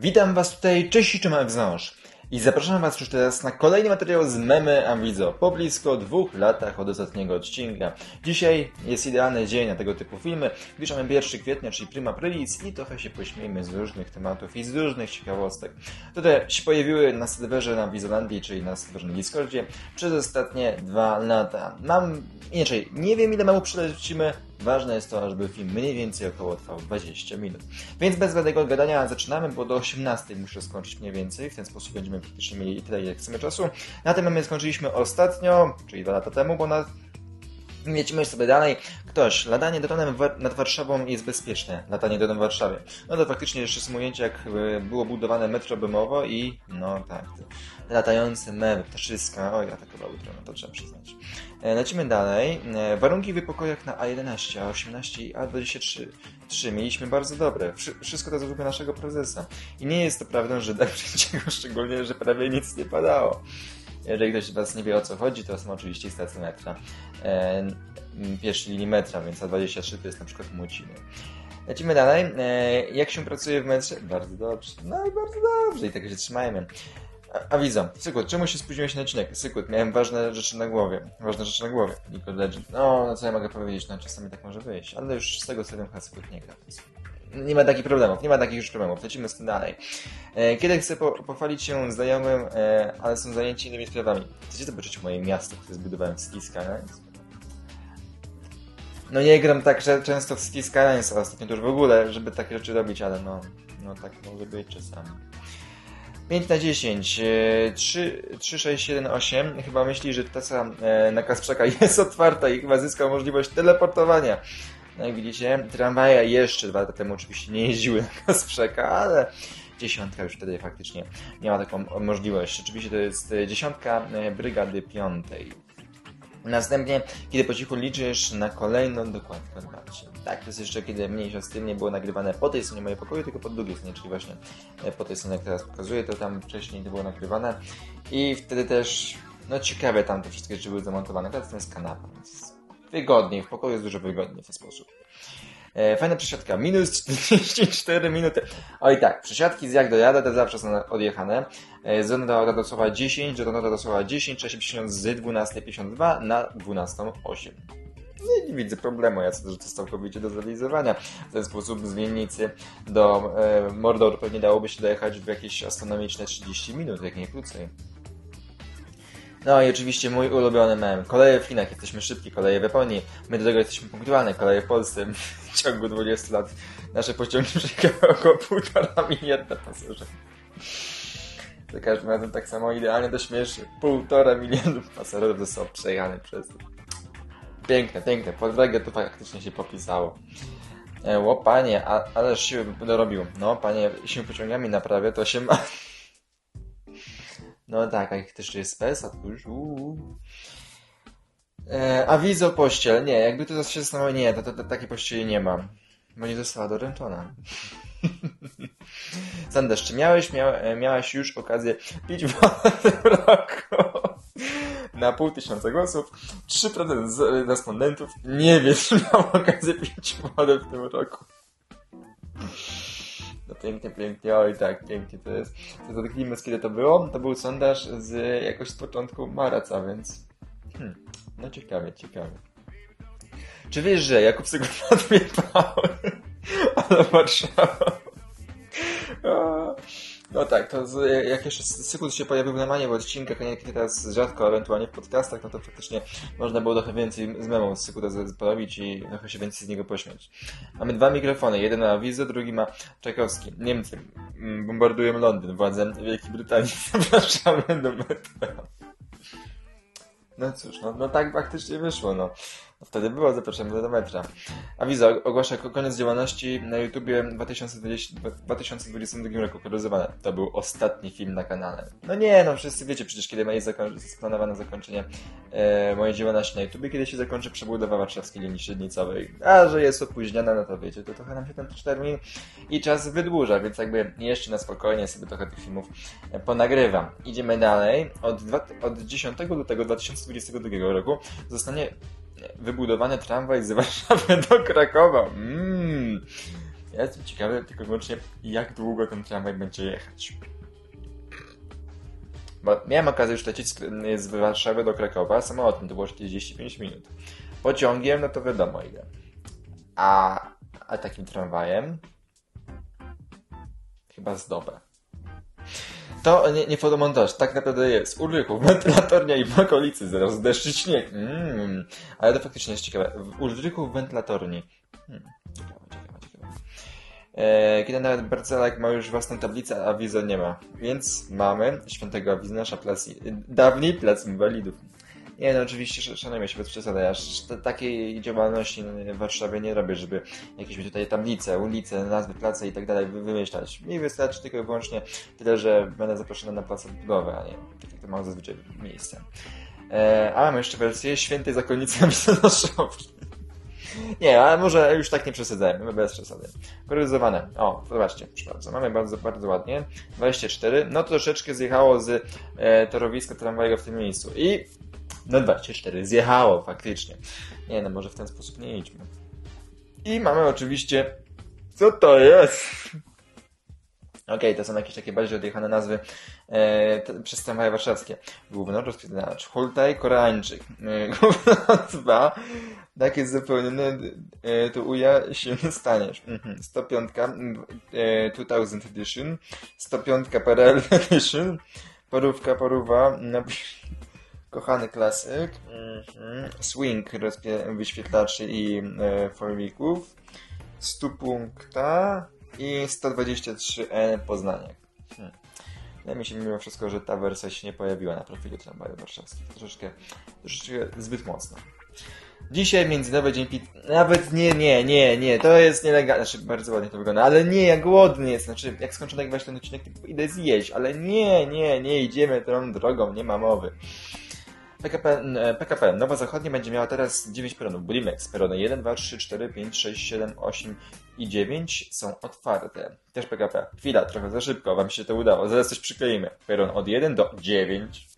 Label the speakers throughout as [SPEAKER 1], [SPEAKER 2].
[SPEAKER 1] Witam Was tutaj, cześć i czym wząż. I zapraszam Was już teraz na kolejny materiał z Memy Amwizo po blisko dwóch latach od ostatniego odcinka. Dzisiaj jest idealny dzień na tego typu filmy, gdyż mamy 1 kwietnia, czyli prima aprilis i trochę się pośmiejmy z różnych tematów i z różnych ciekawostek, które się pojawiły na serwerze na Wizolandii, czyli na serwerze na Discordzie przez ostatnie dwa lata. Mam, inaczej, nie wiem ile mało przylecimy, Ważne jest to, żeby film mniej więcej około trwał 20 minut. Więc bez żadnego gadania zaczynamy, bo do 18 muszę skończyć mniej więcej. W ten sposób będziemy praktycznie mieli tyle, ile chcemy czasu. Na tym my skończyliśmy ostatnio, czyli dwa lata temu, bo na Lecimy sobie dalej. Ktoś, latanie dronem nad Warszawą jest bezpieczne. Latanie dronem w Warszawie. No to faktycznie jeszcze są ujęcia, jak e, było budowane metro Bemowo i no tak, latający mew, ptaszyska. Oj, atakowały drony, to trzeba przyznać. E, lecimy dalej. E, warunki w pokojach na A11, A18 i A23. 3. Mieliśmy bardzo dobre. Wszystko to zasługa naszego prezesa. I nie jest to prawdą, że tak trzeciego szczególnie, że prawie nic nie padało. Jeżeli ktoś z Was nie wie o co chodzi, to są oczywiście stacje metra. E, pierwszej linii metra, więc A23 to jest na przykład Muciny. Lecimy dalej. Jak się pracuje w metrze? Bardzo dobrze. No i bardzo dobrze. I tego się trzymajmy. Awizo. Sykut, czemu się spóźniłeś na odcinek? Sykut, miałem ważne rzeczy na głowie. Ważne rzeczy na głowie. Of Legends. No, no co ja mogę powiedzieć? No, czasami tak może wyjść. Ale już z tego co wiem, chyba Sykut nie gra. Nie ma takich problemów, nie ma takich już problemów. Lecimy z tym dalej. E, kiedy chcę po pochwalić się znajomym, e, ale są zajęci innymi sprawami. Chcecie zobaczyć moje miasto, które zbudowałem w Skylines? No nie gram tak często w Skylines, a ostatnio to już w ogóle, żeby takie rzeczy robić, ale no, no tak może być czasami. 5 na 10, 3, 3, 6, 1, 8. Chyba myśli, że tasa e, na Kasprzaka jest otwarta i chyba zyskał możliwość teleportowania. No i widzicie, tramwaje jeszcze dwa lata temu oczywiście nie jeździły na Kasprzaka, ale dziesiątka już wtedy faktycznie miała taką możliwość. Oczywiście to jest dziesiątka e, brygady piątej. Następnie, kiedy po cichu liczysz na kolejną dokładkę odparcie. Tak, to jest jeszcze kiedy mniejsza z tym nie było nagrywane po tej stronie mojego pokoju, tylko po drugiej stronie, czyli właśnie e, po tej stronie, jak teraz pokazuję, to tam wcześniej to było nagrywane. I wtedy też, no ciekawe tam te wszystkie rzeczy były zamontowane. Teraz to jest kanapa, więc wygodniej, w pokoju jest dużo wygodniej w ten sposób. E, fajna przesiadka, minus 44 minuty. Oj tak, przesiadki z jak do jada to zawsze są odjechane. E, z do Radosława 10, do Radosława 10, trzeba się przysiąść z 12.52 na 12.08. Nie, nie widzę problemu, ja to, że to jest całkowicie do zrealizowania. W ten sposób z Winnicy do e, Mordoru pewnie dałoby się dojechać w jakieś astronomiczne 30 minut, jak nie krócej. No i oczywiście mój ulubiony mem. Koleje w Chinach, jesteśmy szybki, koleje w Japonii. My do tego jesteśmy punktualne, koleje w Polsce. W ciągu 20 lat nasze pociągi przejechał około półtora miliarda pasażerów. Za każdym razem tak samo idealnie to śmieszy. Półtora miliardów pasażerów zostało przejechane przez... Piękne, piękne. Podwege to faktycznie się popisało. E, o panie, a, ależ siły dorobił. No panie, się pociągami naprawia, to się ma... No tak, a jak też jest PES, a tu już e, Awizo pościel. Nie, jakby to się zastanawiał, nie, to, to, to takiej pościeli nie ma. Bo nie została doręczona. Sanders, czy miałeś, miał, e, miałaś już okazję pić wodę w tym roku? Na pół tysiąca głosów 3% z respondentów nie wie, czy miał okazję pić wodę w tym roku. No pięknie, pięknie, oj tak, pięknie to jest. Zatknijmy z kiedy to było. To był sondaż z jakoś z początku marca, więc... Hmm, no ciekawie, ciekawie. Czy wiesz, że Jakub Sygur dwie pały, ale Warszawa... No tak, to z, jak jeszcze cykl się pojawił na manie w odcinkach, a nie teraz rzadko, ewentualnie w podcastach, no to faktycznie można było trochę więcej z memą z cyklu porobić i trochę się więcej z niego pośmiać. Mamy dwa mikrofony, jeden ma Wizy, drugi ma Czajkowski. Niemcy mm, bombardują Londyn, władze Wielkiej Brytanii zapraszamy do metra. No cóż, no, no tak faktycznie wyszło, no. Wtedy było, zapraszamy do metra. Awizo ogłasza koniec działalności na YouTubie w 2020, 2022 roku realizowane. To był ostatni film na kanale. No nie, no wszyscy wiecie przecież, kiedy jest zaplanowane zakończenie e, mojej działalności na YouTubie, kiedy się zakończy przebudowa warszawskiej linii średnicowej. A że jest opóźniona, no to wiecie, to trochę nam się ten termin i czas wydłuża, więc jakby jeszcze na spokojnie sobie trochę tych filmów e, ponagrywam. Idziemy dalej. Od, dwa, od 10 lutego 2022 roku zostanie wybudowany tramwaj z Warszawy do Krakowa. Mmm. Ja jestem ciekawy tylko wyłącznie, jak długo ten tramwaj będzie jechać. Bo miałem okazję już lecieć z, z Warszawy do Krakowa samolotem, to było 45 minut. Pociągiem, no to wiadomo ile. A, a takim tramwajem chyba z dobę. To nie, nie fotomontaż, tak naprawdę jest. Ulrychów, wentylatornia i w okolicy zaraz deszcz śnieg. Mm. Ale to faktycznie jest ciekawe. W Ulrychów wentylatorni. Hmm. Ciekawe, ciekawe, ciekawe. E, kiedy nawet Barcelak ma już własną tablicę, a Wizo nie ma. Więc mamy świętego Awiznasza plac, dawniej plac inwalidów. Nie, no oczywiście szanujmy się bez przesady. Ja takiej działalności w Warszawie nie robię, żeby jakieś tutaj tablice, ulice, nazwy, place i tak dalej wymyślać. Mi wystarczy tylko i wyłącznie tyle, że będę zaproszony na plac odbudowy, a nie tak to mam zazwyczaj miejsce. E, a mamy jeszcze wersję Świętej Zakonnicy Amisonaszowki. Nie, ale może już tak nie przesadzajmy, bez przesady. Koloryzowane. O, zobaczcie, przepraszam. Mamy bardzo, bardzo ładnie. 24. No to troszeczkę zjechało z e, torowiska tramwajowego w tym miejscu. I no 24 zjechało faktycznie. Nie no, może w ten sposób nie idźmy. I mamy oczywiście... Co to jest? Okej, okay, to są jakieś takie bardziej odjechane nazwy e, przez tramwaje warszawskie. Główno rozpoznawacz Hultaj Koreańczyk. E, główna nazwa, tak jest zapełnione, e, to uja się staniesz. Mhm. 105 e, 2000 edition, 105 PRL edition, parówka, paruwa, Kochany klasyk. Mhm. Swing wyświetlaczy i e, formików. 100 punkta i 123N Poznaniak. Hmm. Wydaje mi się mimo wszystko, że ta wersja się nie pojawiła na profilu tramwaju warszawskich. Troszeczkę, troszeczkę zbyt mocno. Dzisiaj Międzynarodowy Dzień Pit... Nawet nie, nie, nie, nie, to jest nielegalne. Znaczy, bardzo ładnie to wygląda, ale nie, ja głodny jest. Znaczy, jak skończę nagrywać ten odcinek, to idę zjeść, ale nie, nie, nie idziemy tą drogą, nie ma mowy. PKP, PKP Nowa Zachodnia będzie miała teraz 9 peronów. Bulimex, perony 1, 2, 3, 4, 5, 6, 7, 8 i 9 są otwarte. Też PKP. Chwila, trochę za szybko, wam się to udało. Zaraz coś przykleimy. Peron od 1 do 9.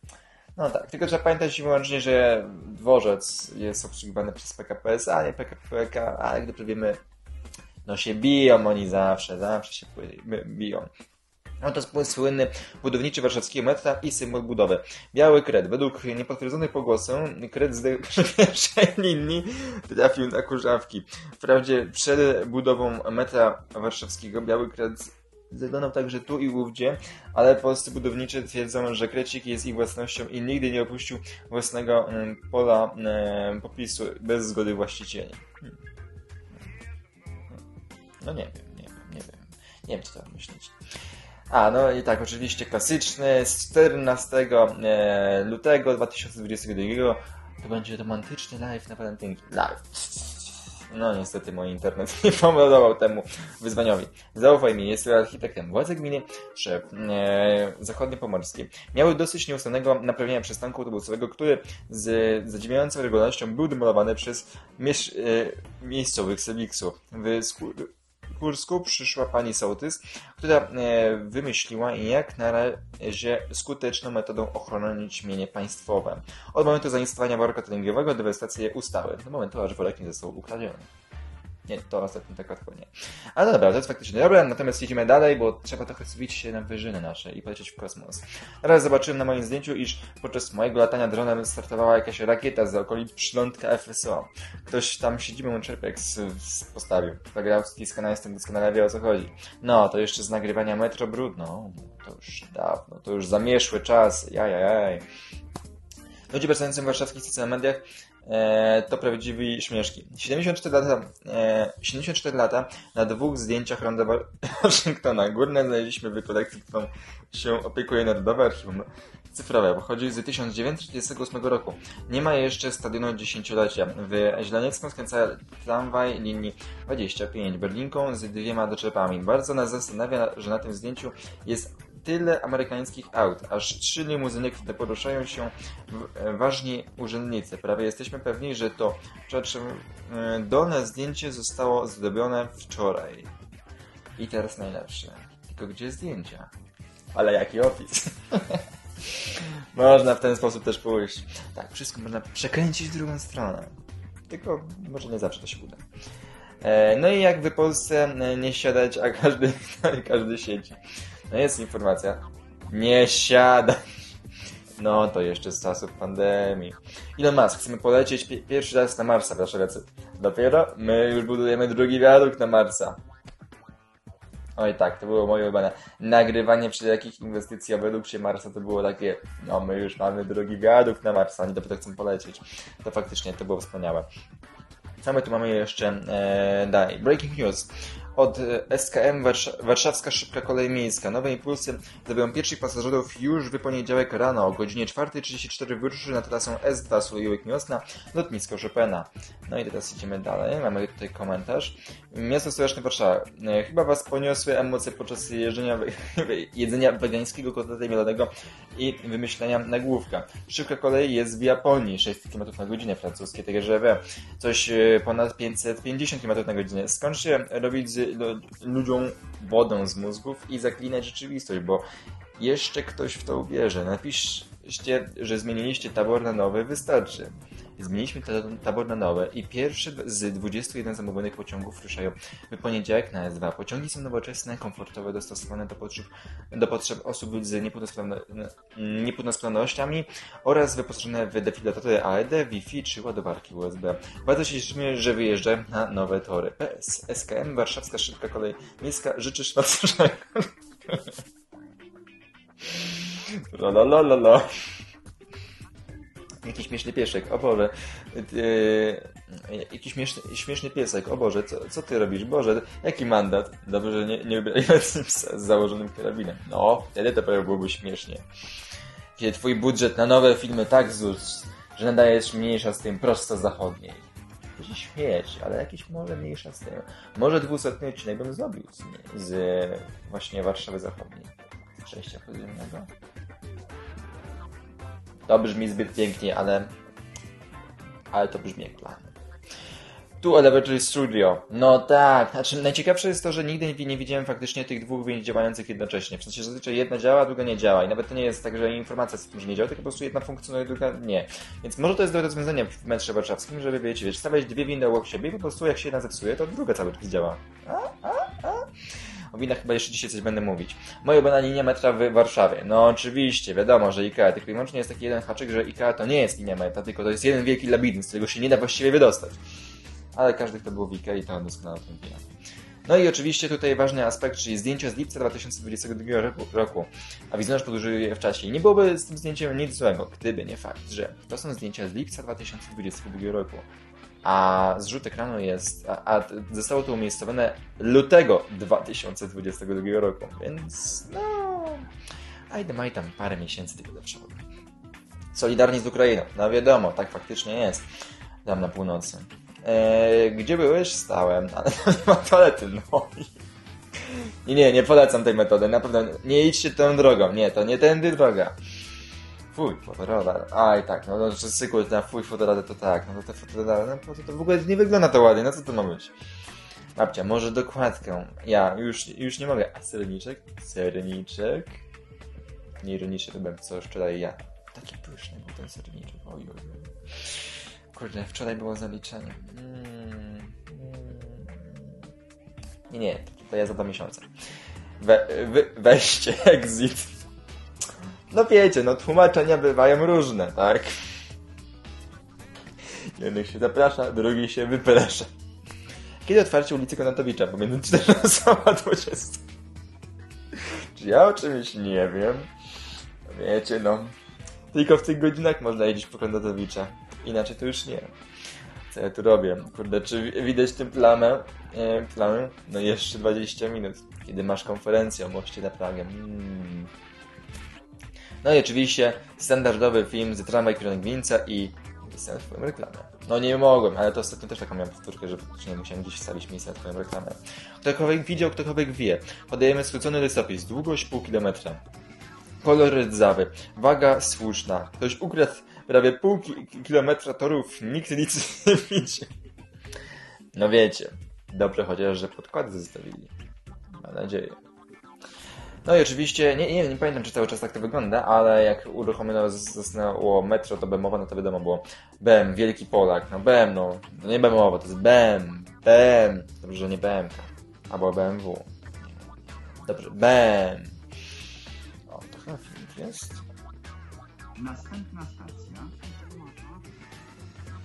[SPEAKER 1] No tak, tylko trzeba pamiętać wyłącznie, że dworzec jest obsługiwany przez PKP a nie PKP, ale gdy wiemy, no się biją oni zawsze, zawsze się biją. No to słynny budowniczy warszawskiego metra i symbol budowy. Biały kred. Według niepotwierdzonych pogłosem kred z pierwszej linii trafił na kurzawki. Wprawdzie przed budową metra warszawskiego biały kred zaglądał także tu i ówdzie, ale polscy budowniczy twierdzą, że krecik jest ich własnością i nigdy nie opuścił własnego mm, pola mm, popisu bez zgody właścicieli. Hmm. No nie wiem, nie wiem, nie wiem. Nie wiem, co tam myśleć. A, no i tak, oczywiście klasyczny z 14 e, lutego 2022 to będzie romantyczny live na walentynki. Live. No niestety mój internet nie pomodował temu wyzwaniowi. Zaufaj mi, jest architektem. Władze gminy, szef e, zachodniopomorskiej miały dosyć nieustannego naprawienia przystanku autobusowego, który z zadziwiającą regularnością był demolowany przez mies, e, miejscowych Sebiksów. W Kursku przyszła pani sołtys, która e, wymyśliła, jak na razie skuteczną metodą ochronić mienie państwowe. Od momentu zainstalowania worka treningowego dewastacja ustały, do momentu, aż worek nie został ukradziony. Nie, to ostatni tak łatwo nie. Ale dobra, to jest faktycznie dobre, natomiast jedziemy dalej, bo trzeba trochę zbić się na wyżyny nasze i polecieć w kosmos. Teraz zobaczyłem na moim zdjęciu, iż podczas mojego latania dronem startowała jakaś rakieta z okolic przylądka FSO. Ktoś tam siedzibę Czerpex postawił. Zagrał skana, jestem doskonale wie o co chodzi. No, to jeszcze z nagrywania Metro Brudno. To już dawno, to już zamieszły czas. Jajajaj. Ludzie pracujący w warszawskich social mediach to prawdziwi śmieszki. 74 lata, e, 74 lata na dwóch zdjęciach ronda Waszyngtona. Górne znaleźliśmy w kolekcji, którą się opiekuje Narodowe Archiwum Cyfrowe. Pochodzi z 1938 roku. Nie ma jeszcze stadionu dziesięciolecia. W Źleniecką skręca tramwaj linii 25 Berlinką z dwiema doczepami. Bardzo nas zastanawia, że na tym zdjęciu jest tyle amerykańskich aut, aż trzy limuzyny, które poruszają się w, ważni urzędnicy. Prawie jesteśmy pewni, że to e, dolne zdjęcie zostało zrobione wczoraj. I teraz najlepsze. Tylko gdzie zdjęcia? Ale jaki opis? można w ten sposób też pójść. Tak, wszystko można przekręcić w drugą stronę. Tylko może nie zawsze to się uda. E, no i jak w Polsce e, nie siadać, a każdy, każdy siedzi. No jest informacja. Nie siadać. No to jeszcze z czasów pandemii. Elon Musk, chcemy polecieć pi pierwszy raz na Marsa, proszę lecę. Dopiero my już budujemy drugi wiadukt na Marsa. Oj tak, to było moje ulubione. Nagrywanie przy jakich inwestycji o według Marsa to było takie, no my już mamy drugi wiadukt na Marsa, oni dopiero chcą polecieć. To faktycznie to było wspaniałe. Co my tu mamy jeszcze e, dalej? Breaking news. Od e, SKM Warszawska Szybka Kolej Miejska. Nowe impulsy zabiorą pierwszych pasażerów już w poniedziałek rano o godzinie 4.34 wyruszy na trasę S2 Sulejówek Miosna lotnisko Chopina. No i teraz idziemy dalej. Mamy tutaj komentarz. Miasto stołeczne Warszawa. E, chyba Was poniosły emocje podczas jeżdżenia, jedzenia wegańskiego kotleta mielonego i wymyślenia nagłówka. Szybka kolej jest w Japonii. 600 km na godzinę francuskie TGV. Coś e, ponad 550 km na godzinę. Skąd się robić ludziom wodą z mózgów i zaklinać rzeczywistość, bo jeszcze ktoś w to uwierzy. Napiszcie, że zmieniliście tabor na nowy, wystarczy. Zmieniliśmy tabor na nowe i pierwsze z 21 zamówionych pociągów ruszają w poniedziałek na S2. Pociągi są nowoczesne, komfortowe, dostosowane do potrzeb, do potrzeb osób z niepełnosprawnościami oraz wyposażone w defilatory AED, Wi-Fi czy ładowarki USB. Bardzo się cieszymy, że wyjeżdżają na nowe tory. PS, SKM, Warszawska Szybka Kolej Miejska życzy szybkiego. La la la la la. Jakiś śmieszny pieszek, o Boże. Yy, jakiś śmieszny, śmieszny piesek, o Boże, co, co ty robisz? Boże, jaki mandat? Dobrze, że nie, nie wybieraj z założonym karabinem. No, wtedy to pewnie byłoby śmiesznie. Kiedy twój budżet na nowe filmy tak wzrósł, że nadajesz mniejsza z tym prosto zachodniej. Się śmieć, ale jakiś może mniejsza z tym. Może dwusetny odcinek bym zrobił z, z właśnie Warszawy Zachodniej. Przejścia podziemnego. To brzmi zbyt pięknie, ale... Ale to brzmi jak plan. Tu Elementary Studio. No tak. Znaczy, najciekawsze jest to, że nigdy nie widziałem faktycznie tych dwóch wyjść działających jednocześnie. W sensie, zazwyczaj jedna działa, a druga nie działa. I nawet to nie jest tak, że informacja z tym, że nie działa, tylko po prostu jedna funkcjonuje, druga nie. Więc może to jest dobre rozwiązanie w metrze warszawskim, żeby, wiecie, wiesz, stawiać dwie windy obok siebie i po prostu jak się jedna zepsuje, to druga cały czas działa. A, a. O winach chyba jeszcze dzisiaj coś będę mówić. Moja ulubiona linia metra w Warszawie. No oczywiście, wiadomo, że IKEA, tylko i wyłącznie jest taki jeden haczyk, że IKEA to nie jest linia metra, tylko to jest jeden wielki labirynt, z którego się nie da właściwie wydostać. Ale każdy, kto był w IKEA, to doskonale o tym wie. No i oczywiście tutaj ważny aspekt, czyli zdjęcia z lipca 2022 roku, a wizjonerz podróżuje w czasie. I nie byłoby z tym zdjęciem nic złego, gdyby nie fakt, że to są zdjęcia z lipca 2022 roku a zrzut ekranu jest, a, a zostało to umiejscowione lutego 2022 roku, więc no, ajde maj tam parę miesięcy tylko do przodu. Solidarni z Ukrainą, no wiadomo, tak faktycznie jest, tam na północy. Eee, gdzie byłeś? Stałem, ale tam nie ma toalety, no. Nie, nie, nie polecam tej metody, na pewno nie idźcie tą drogą, nie, to nie tędy droga. Fuj, fotoradar. Aj, tak, no, no że cykl na fuj, fotoradar to tak, no to te fotoradar, no to, to w ogóle nie wygląda to ładnie, no co to ma być? Babcia, może dokładkę. Ja już, już nie mogę. A serniczek? Serniczek? To byłem, co wczoraj ja. Taki pyszny był ten serniczek. Oj, oj, oj. Kurde, wczoraj było zaliczenie. Mm, mm. Nie, nie, to ja za dwa miesiące. We, we, weźcie exit. No wiecie, no tłumaczenia bywają różne, tak? Jednych się zaprasza, drugi się wyprasza. Kiedy otwarcie ulicy Konatowicza pomiędzy 14 a 20? Czy ja o czymś nie wiem? Wiecie, no. Tylko w tych godzinach można jeździć po Konatowicza. Inaczej to już nie. Co ja tu robię? Kurde, czy widać tę plamę? E, plamę? No jeszcze 20 minut. Kiedy masz konferencję o moście na Pragę. Mm. No i oczywiście standardowy film z Tramwaj Kierunek Winca i miejsce na twoją reklamę. No nie mogłem, ale to ostatnio też taką miałem powtórkę, że faktycznie musiałem gdzieś wstawić miejsce na twoją reklamę. Ktokolwiek widział, ktokolwiek wie. Podajemy skrócony rysopis, długość pół kilometra. Kolor rdzawy, waga słuszna. Ktoś ukradł prawie pół ki kilometra torów, nikt nic nie widzi. No wiecie, dobrze chociaż, że podkłady zostawili. Mam nadzieję. No i oczywiście, nie, nie, nie pamiętam czy cały czas tak to wygląda, ale jak uruchomiono zostało metro, to BEMowa, no to wiadomo było BEM, Wielki Polak, no BEM, no, no nie BEMowa, to jest BEM, BM. Dobrze, że nie BMK. Albo BMW. Dobrze, BM. O, to chyba jest.
[SPEAKER 2] Następna stacja.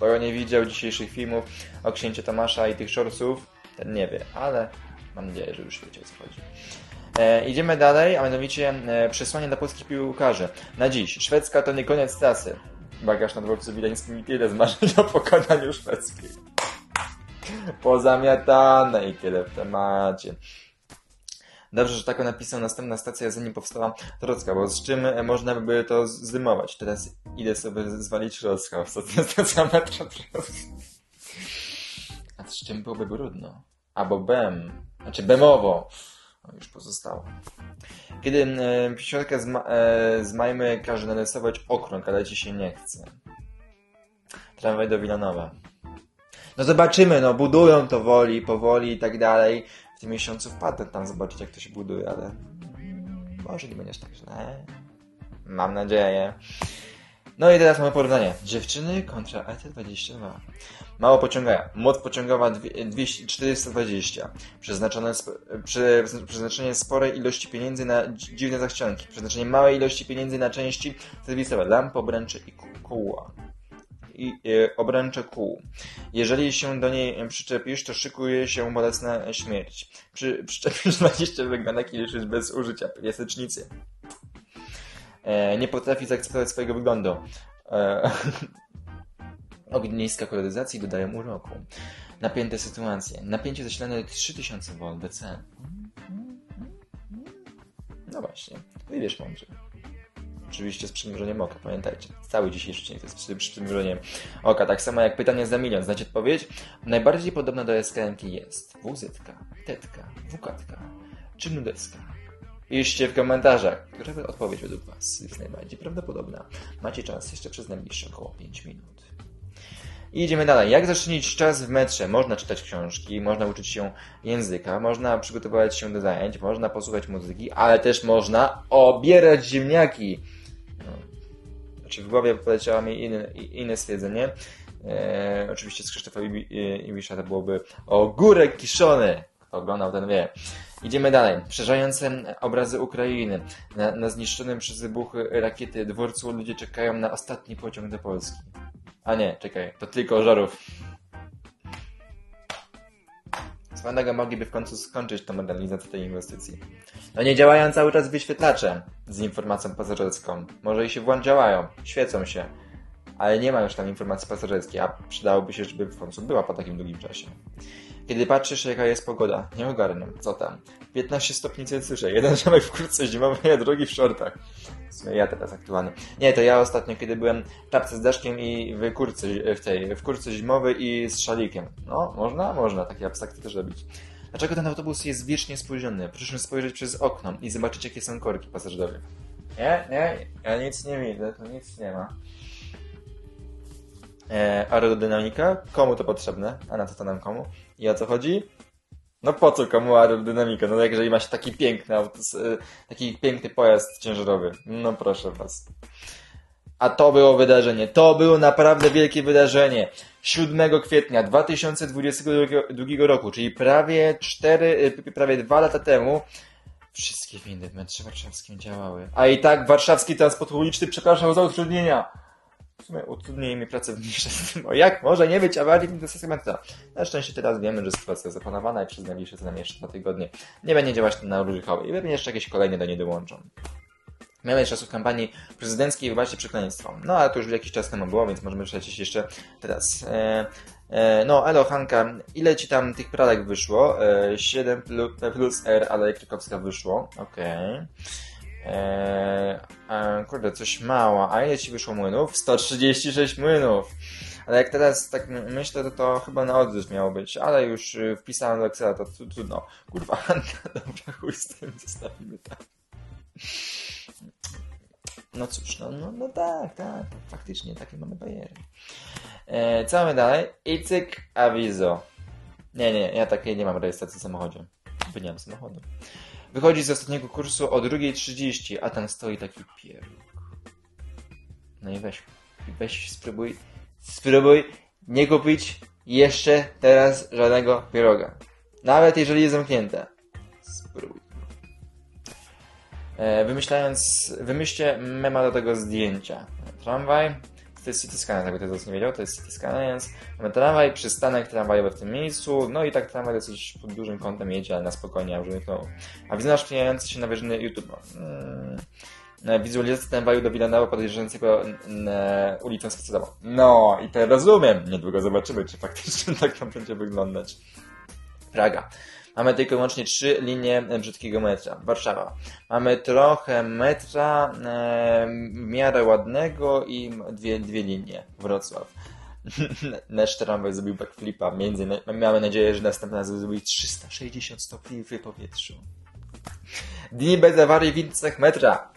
[SPEAKER 1] Bo nie widział dzisiejszych filmów o księciu Tomasza i tych shortsów, ten nie wie, ale mam nadzieję, że już wiecie o co chodzi. E, idziemy dalej, a mianowicie e, przesłanie dla polskich piłkarzy. Na dziś, Szwedzka to nie koniec trasy. Bagaż na dworcu wileńskim i tyle z marzeń o pokonaniu szwedzkiej. Pozamiatane i tyle w temacie. Dobrze, że taką napisał następna stacja, zanim powstała Trocka, bo z czym e, można by to zdymować? Teraz idę sobie zwalić Trocka, ostatnia stacja metra Trocka. A z czym byłoby brudno? Albo BEM, znaczy BEMowo. O, już pozostało. Kiedy e, środka z, ma, e, z Majmy każe narysować okrąg, ale ci się nie chce. Tramwaj do Wilanowa. No zobaczymy, no budują to woli, powoli i tak dalej. W tym miesiącu wpadnę tam zobaczyć, jak to się buduje, ale może nie będziesz tak źle. Mam nadzieję. No i teraz mamy porównanie. Dziewczyny kontra ET22. Mało pociągają. Moc pociągowa dwie- 200, 420. Przeznaczone, prze, przeznaczenie sporej ilości pieniędzy na dzi- dziwne zachcianki. Przeznaczenie małej ilości pieniędzy na części serwisowe. Lampy, obręcze i koła. I e, obręcze kół. Jeżeli się do niej przyczepisz, to szykuje się bolesna śmierć. Przy, przyczepisz 20 wygranek i liczysz bez użycia piasecznicy. E, nie potrafi zaakceptować swojego wyglądu. E, ogniska koloryzacji dodają uroku. Napięte sytuacje. Napięcie zasilane 3000 V DC. No właśnie. Wybierz mądrze. Oczywiście z przymrużeniem oka, pamiętajcie. Cały dzisiejszy odcinek to jest przy przymrużeniem oka. Tak samo jak pytanie za milion. Znacie odpowiedź? Najbardziej podobna do SKM jest WZ, Tetka, WKtka czy Nudeska? Piszcie w komentarzach, która odpowiedź według Was jest najbardziej prawdopodobna. Macie czas jeszcze przez najbliższe około 5 minut. I idziemy dalej. Jak zaczynić czas w metrze? Można czytać książki, można uczyć się języka, można przygotowywać się do zajęć, można posłuchać muzyki, ale też można obierać ziemniaki. No. Znaczy w głowie poleciało mi inne, inne stwierdzenie. E, oczywiście z Krzysztofa Ibisza to byłoby ogórek kiszony. Kto oglądał, ten wie. Idziemy dalej. Przerażające obrazy Ukrainy. Na, na zniszczonym przez wybuchy rakiety dworcu ludzie czekają na ostatni pociąg do Polski. A nie, czekaj, to tylko żarów. Drogą mogliby w końcu skończyć tą modernizację tej inwestycji. No nie działają cały czas wyświetlacze z informacją pasażerską. Może i się włącz działają, świecą się. Ale nie ma już tam informacji pasażerskiej, a przydałoby się, żeby w końcu była po takim długim czasie. Kiedy patrzysz, jaka jest pogoda, nie ogarnę, co tam. 15 stopni Celsjusza, jeden ziomek w kurtce zimowej, a drugi w shortach. W sumie ja teraz aktualnie. Nie, to ja ostatnio, kiedy byłem w czapce z daszkiem i w kurce, w tej, w kurce zimowej i z szalikiem. No, można? Można takie abstrakty też robić. Dlaczego ten autobus jest wiecznie spóźniony? Proszę spojrzeć przez okno i zobaczyć, jakie są korki pasażerowe. Nie, nie, ja nic nie widzę, tu nic nie ma. E, aerodynamika? Komu to potrzebne? A na co to nam komu? I o co chodzi? No po co komu aerodynamika? No jeżeli masz taki piękny e, taki piękny pojazd ciężarowy. No proszę was. A to było wydarzenie. To było naprawdę wielkie wydarzenie. 7 kwietnia 2022 roku, czyli prawie 4, y, prawie 2 lata temu, wszystkie windy w metrze warszawskim działały. A i tak warszawski transport uliczny przepraszał za utrudnienia. W sumie utrudnili mi pracownicze z tym, o jak może nie być awarii w metra. Na szczęście teraz wiemy, że sytuacja jest zapanowana i przez najbliższe co najmniej jeszcze dwa tygodnie nie będzie działać na uruchowej i pewnie jeszcze jakieś kolejne do niej dołączą. Miałem czasów kampanii prezydenckiej, wybaczcie przekleństwo. No ale to już jakiś czas temu było, więc możemy przejść jeszcze teraz. E, e, no, elo Hanka, ile ci tam tych pralek wyszło? E, 7 plus, plus R, ale elektrykowska wyszło. Okej. Eee, e, kurde, coś mało. A ile ci wyszło młynów? 136 młynów. Ale jak teraz tak my- myślę, to to chyba na odwrót miało być, ale już y, wpisałem do Excela, to tru- trudno. Kurwa, dobra, chuj z tym, zostawimy. No cóż, no, no, no tak, tak, faktycznie takie mamy bariery. E, co mamy dalej? I cyk, awizo. Nie, nie, ja takiej nie mam rejestracji w samochodzie. Bo nie mam samochodu. Wychodzi z ostatniego kursu o 2.30, a tam stoi taki pieróg. No i weź, weź spróbuj, spróbuj nie kupić Jeszcze teraz żadnego pieroga. Nawet jeżeli jest zamknięte. Spróbuj. E, wymyślając, wymyślcie mema do tego zdjęcia. Tramwaj, to jest city scanner, jakby ktoś nie wiedział, to jest city scanner, mamy tramwaj, przystanek tramwajowy w tym miejscu, no i tak tramwaj dosyć pod dużym kątem jedzie, ale na spokojnie, aż zniknął. A widzę nasz wspierający się na wyżyny YouTube. Hmm. Wizualizacja tramwaju do Wilanowa podjeżdżającego na ulicę Skocydową. No, i to rozumiem. Niedługo zobaczymy, czy faktycznie tak tam będzie wyglądać. Praga. Mamy tylko i wyłącznie trzy linie brzydkiego metra. Warszawa. Mamy trochę metra e, w miarę ładnego i dwie, dwie linie. Wrocław. Nasz tramwaj zrobił backflipa. Między, mamy nadzieję, że następnym razem zrobi 360 stopni w powietrzu. Dni bez awarii w metra.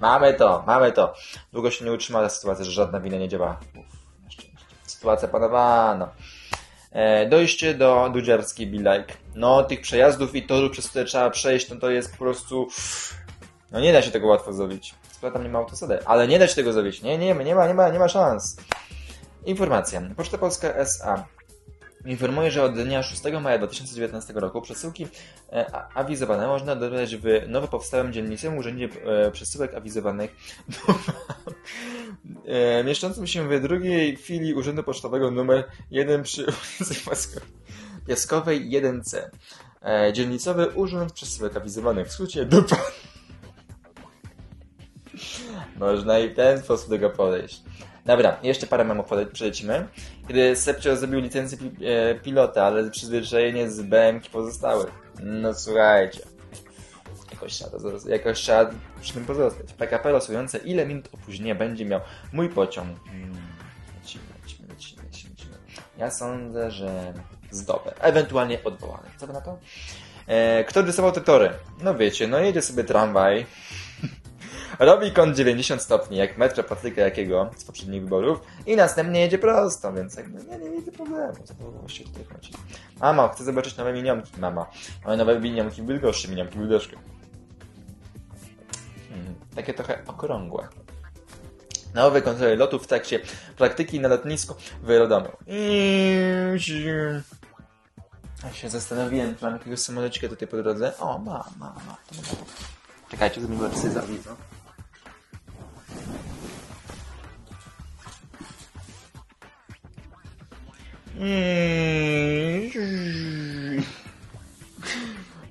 [SPEAKER 1] Mamy to, mamy to. Długo się nie utrzyma ta sytuacja, że żadna wina nie działa. Uf, na szczęście. Sytuacja panowano. E, dojście do Dudziarskiej Be. No, tych przejazdów i torów, przez które trzeba przejść, no to jest po prostu... No nie da się tego łatwo zrobić. Skoro tam nie ma autosady, ale nie da się tego zrobić. Nie, nie, nie ma, nie ma, nie ma szans. Informacja. Poczta Polska S.A. informuje, że od dnia 6 maja 2019 roku przesyłki e, awizowane można odebrać w nowo powstałym dzielnicowym urzędzie e, przesyłek awizowanych e, mieszczącym się w drugiej filii Urzędu Pocztowego numer 1 przy ulicy Piaskowej 1C. E, dzielnicowy Urząd Przesyłek Awizowanych, w skrócie DUPA. Można i w ten sposób do tego podejść. Dobra, jeszcze parę memów przelecimy. Kiedy Sepcio zrobił licencję pi e, pilota, ale przyzwyczajenie z BMK pozostałych. No słuchajcie. Jakoś trzeba, to, jakoś trzeba przy tym pozostać. PKP losujące, ile minut opóźnienia będzie miał mój pociąg. Hmm, lecimy, lecimy, lecimy, lecimy. Ja sądzę, że zdobę. Ewentualnie odwołany. Co by na to? E, kto rysował te tory? No wiecie, no jedzie sobie tramwaj. Robi kąt 90 stopni, jak metro Patryka Jakiego z poprzednich wyborów i następnie jedzie prosto, więc jakby nie, nie widzę problemu, co to właściwie tutaj chodzi. Mama, chcę zobaczyć nowe minionki. Mama, mamy nowe minionki w Bydgoszczy, minionki w Bydgoszczy. Takie trochę okrągłe. Nowe kontrole lotów w trakcie praktyki na lotnisku w aerodomu. Ja się zastanowiłem, czy mam jakiegoś samolocika tutaj po drodze. O, ma, ma, ma. Czekajcie, zrobimy wersję za widzą.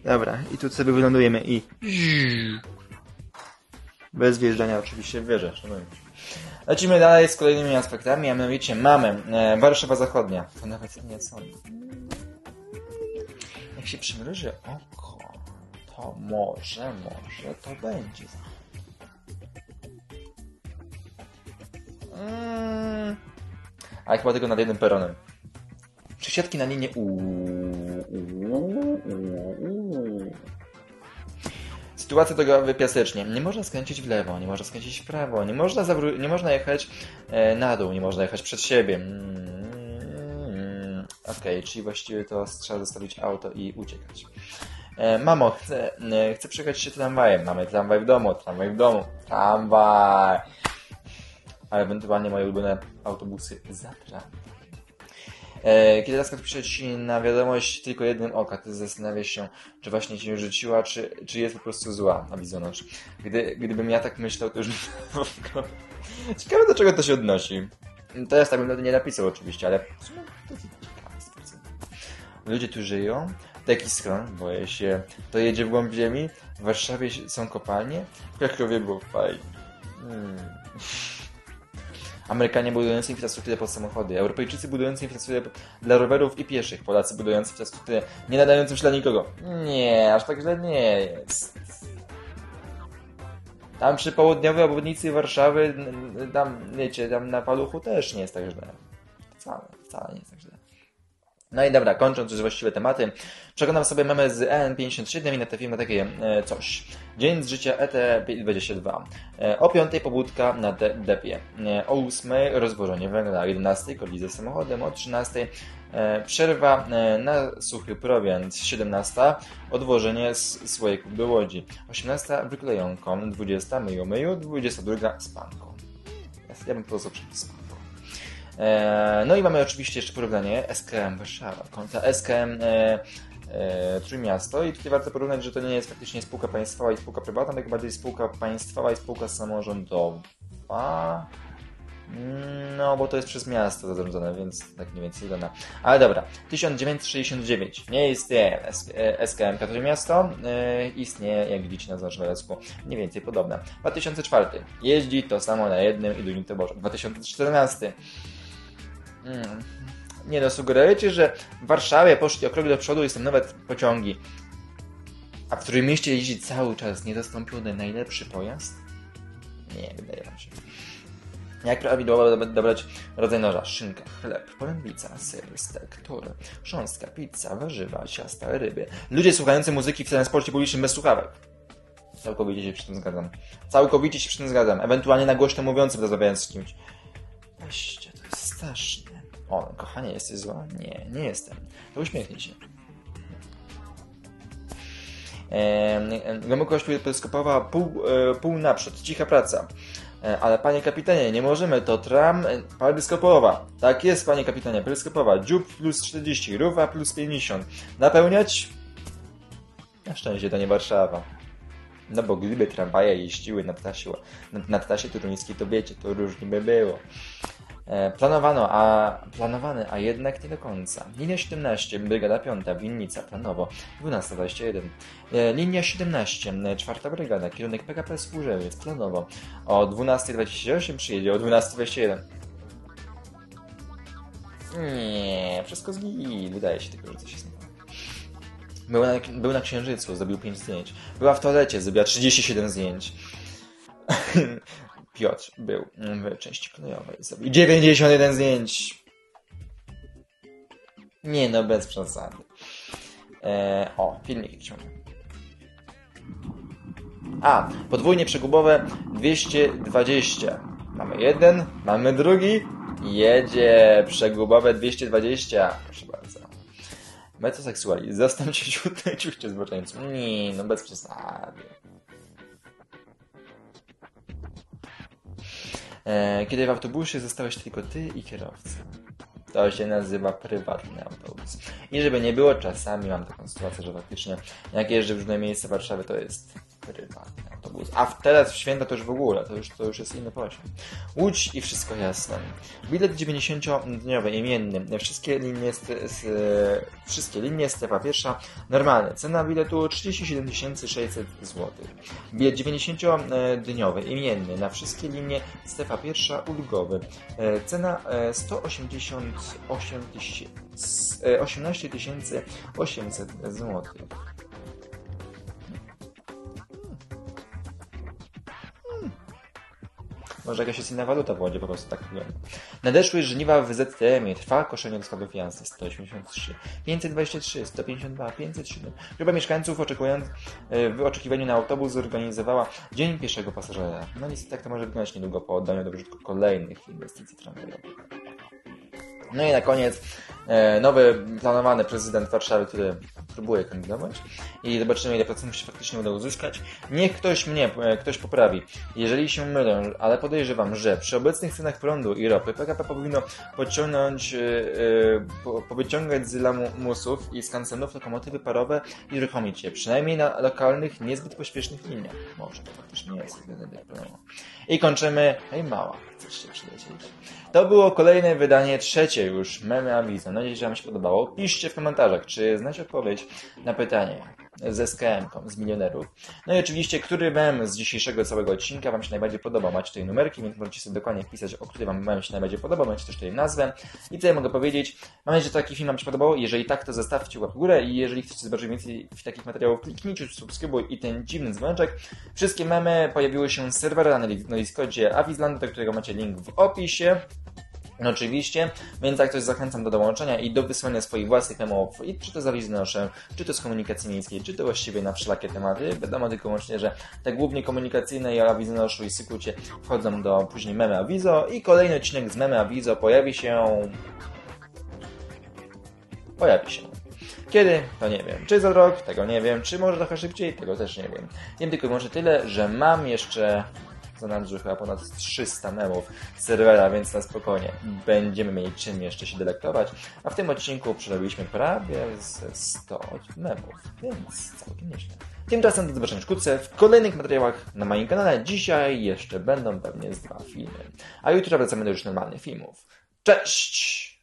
[SPEAKER 1] Dobra, i tu sobie wylądujemy i... Bez wjeżdżania oczywiście w wieżę, szanowni. Lecimy dalej z kolejnymi aspektami, a mianowicie mamy e, Warszawa Zachodnia. To nawet nie są. Jak się przymruży oko, to może, może to będzie. Mm. Ale chyba tylko nad jednym peronem. Czy siatki na linie U. Sytuacja tego wypiasecznie. Nie można skręcić w lewo, nie można skręcić w prawo, nie można, zawró- nie można jechać e, na dół, nie można jechać przed siebie. Mm, Okej, okay, czyli właściwie to trzeba zostawić auto i uciekać. E, mamo, chcę, e, chcę przejechać się tramwajem. Mamy tramwaj w domu, tramwaj w domu, tramwaj. A ewentualnie moje ulubione autobusy za tramwaj. E, kiedy laska pisze ci na wiadomość tylko jednym oka, ty zastanawiasz się, czy właśnie ci rzuciła, czy, czy jest po prostu zła na wizonosz. Gdy, gdybym ja tak myślał, to już... Ciekawe do czego to się odnosi. Teraz tak bym nie napisał oczywiście, ale w sumie to jest ciekawe Ludzie tu żyją, taki schron, boję się, to jedzie w głąb ziemi, w Warszawie są kopalnie, w Krakowie było fajnie. Hmm. Amerykanie budujący infrastrukturę pod samochody, Europejczycy budujący infrastrukturę dla rowerów i pieszych, Polacy budujący infrastrukturę nie nadającą się dla nikogo. Nie, aż tak źle nie jest. Tam przy południowej obwodnicy Warszawy, tam, wiecie, tam na paluchu też nie jest tak źle. Wcale, wcale nie jest tak źle. No i dobra, kończąc już właściwe tematy, przekonam sobie memy z EN57 i natrafiłem na takie e, coś. Dzień z życia ET22. E, o 5 pobudka na de depie. E, o 8 rozwożenie węgla. O 11 kolizja samochodem. O 13 e, przerwa e, na suchy prowiant. 17 odwożenie z słoików do łodzi. 18 wyklejonką. 20 myju myju. 22 spanką. Ja bym pozostał przy spanką. E, no i mamy oczywiście jeszcze porównanie SKM Warszawa kontra SKM e, e, Trójmiasto i tutaj warto porównać, że to nie jest faktycznie spółka państwowa i spółka prywatna, tylko bardziej spółka państwowa i spółka samorządowa. No, bo to jest przez miasto zarządzane, więc tak mniej więcej wygląda. Ale dobra, 1969. Nie istnieje SKM Katry Miasto. Yy, istnieje, jak widzicie na Zaszwelecku, mniej więcej podobna. 2004. Jeździ to samo na jednym i drugim toborze. 2014. Hmm. Nie no, sugerujecie, że w Warszawie poszli o krok do przodu i są nowe pociągi. A w którym mieście jeździ cały czas niedostąpiony najlepszy pojazd? Nie, wydaje wam się. Jak prawidłowo dobrać rodzaj noża? Szynka, chleb, polędwica, ser, stek, tur, chrząstka, pizza, warzywa, ciasta, ryby. Ludzie słuchający muzyki w transporcie publicznym bez słuchawek. Całkowicie się przy tym zgadzam. Całkowicie się przy tym zgadzam. Ewentualnie na głośno mówiącym rozmawiając z kimś. Weźcie, to jest straszne. O, kochanie, jesteś zła? Nie, nie jestem. To uśmiechnij się. Głębokość teleskopowa pół, e, pół naprzód, cicha praca. E, ale panie kapitanie, nie możemy, to tram e, peryskopowa. Tak jest, panie kapitanie, peryskopowa. Dziób plus 40, ruwa plus 50. Napełniać? Na szczęście to nie Warszawa. No bo gdyby tramwaje jeździły na trasie, na, na trasie turyńskiej, to wiecie, to różnie by było. E, planowano, a planowany, a jednak nie do końca. Linia 17, Brygada 5, Winnica, planowo 12.21. E, linia 17, 4 Brygada, kierunek PKP Służewiec, planowo o 12.28 przyjedzie, o 12.21. Nie, wszystko zginie. Wydaje się tylko, że coś jest nie tak. Był na, był na Księżycu, zrobił 5 zdjęć. Była w toalecie, zrobiła 37 zdjęć. Piotr był w części kolejowej. Zrobił 91 zdjęć. Nie no, bez przesady. E, o, filmik ciągle. A, podwójnie przegubowe 220. Mamy jeden, mamy drugi. Jedzie przegubowe 220. Proszę bardzo. Metroseksualizm. Zastąpcie ciutne ciuście zboczeńców. Nie, no bez przesady. Kiedy w autobusie zostałeś tylko ty i kierowca. To się nazywa prywatny autobus. I żeby nie było, czasami mam taką sytuację, że faktycznie jak jeżdżę w różne miejsca Warszawy, to jest prywatny autobus. A teraz w święta to już w ogóle, to już, to już jest inny poziom. Łódź i wszystko jasne. Bilet 90-dniowy, imienny. Wszystkie linie, z, wszystkie linie, strefa pierwsza, normalne. Cena biletu 37 600 zł. Bilet 90-dniowy, imienny. Na wszystkie linie, strefa pierwsza, ulgowy. E, cena 188 tysięcy 18 800 zł. Może jakaś jest inna waluta w Łodzie, po prostu tak wygląda. Nadeszły żniwa w ZTM, trwa koszenie składów jazdy 183, 523, 152, 507. Grupa mieszkańców oczekując e, w oczekiwaniu na autobus zorganizowała Dzień Pieszego Pasażera. No niestety tak to może wyglądać niedługo po oddaniu do użytku kolejnych inwestycji tramwajowych. No i na koniec e, nowy planowany prezydent Warszawy, który próbuje kandydować i zobaczymy, ile procentów się faktycznie uda uzyskać. Niech ktoś mnie, e, ktoś poprawi. Jeżeli się mylę, ale podejrzewam, że przy obecnych cenach prądu i ropy PKP powinno pociągnąć, po, powyciągać z lamusów i skansenów lokomotywy parowe i uruchomić je, przynajmniej na lokalnych, niezbyt pośpiesznych liniach. Może to faktycznie nie jest. I kończymy. Hej mała, chcesz się przylecieć? To było kolejne wydanie, trzecie już, Memy Avizo. Mam nadzieję, że Wam się podobało. Piszcie w komentarzach, czy znacie odpowiedź na pytanie ze skm z milionerów. No i oczywiście, który mem z dzisiejszego całego odcinka Wam się najbardziej podobał. Macie tutaj numerki, więc możecie sobie dokładnie wpisać, o który Wam mem się najbardziej podobał. Macie też tutaj nazwę. I ja mogę powiedzieć? Mam nadzieję, że taki film Wam się podobał. Jeżeli tak, to zostawcie łapkę w górę i jeżeli chcecie zobaczyć więcej takich materiałów, kliknijcie subskrybuj i ten dziwny dzwoneczek. Wszystkie memy pojawiły się z serwera na Discordzie Avizlandu, do którego macie link w opisie. No oczywiście, więc jak ktoś zachęcam do dołączenia i do wysłania swoich własnych memów, i czy to z Awiznosze, czy to z komunikacji miejskiej, czy to właściwie na wszelakie tematy. Wiadomo tylko łącznie, że te głównie komunikacyjne i Awiznoszu i Sykucie wchodzą do później memy Awizo i kolejny odcinek z memy Awizo pojawi się... Pojawi się. Kiedy? To nie wiem. Czy za rok? Tego nie wiem. Czy może trochę szybciej? Tego też nie wiem. Wiem tylko może tyle, że mam jeszcze zanadrzu chyba ponad 300 memów serwera, więc na spokojnie będziemy mieli czym jeszcze się delektować. A w tym odcinku przerobiliśmy prawie ze 100 memów, więc całkiem nieźle. Tymczasem do zobaczenia wkrótce w kolejnych materiałach na moim kanale. Dzisiaj jeszcze będą pewnie z dwa filmy. A jutro wracamy do już normalnych filmów. Cześć!